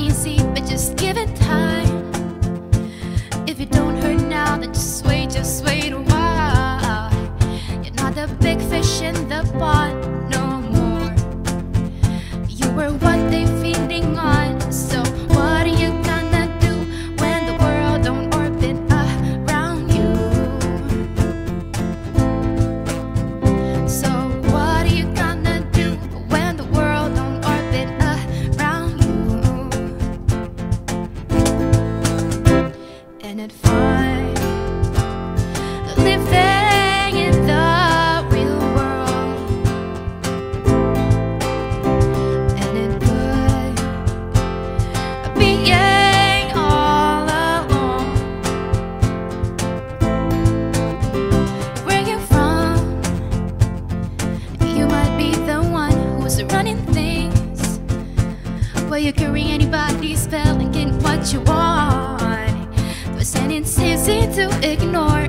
easy, but just give it time. If you don't hurt now, then just wait, just wait a while. You're not the big fish in the pond it fine living in the real world, and it good being all alone. Where you from? You might be the one who's running things. Where you carry anybody's spell and get what you want. Easy to ignore